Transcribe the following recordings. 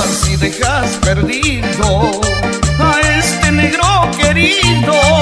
si dejas perdido a este negro querido.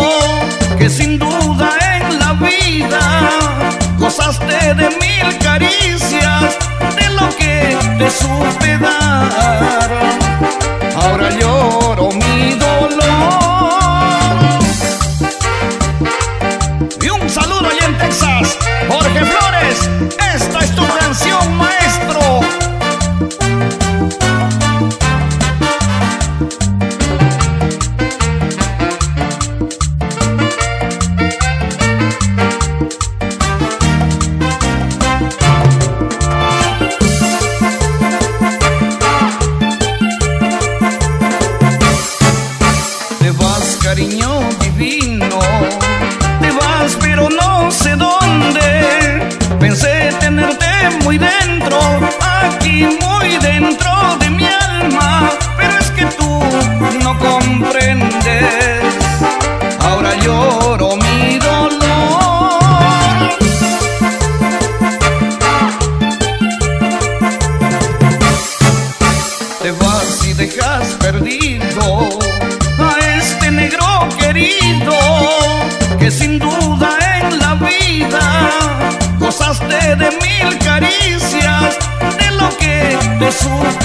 de mil caricias, de lo que te supe.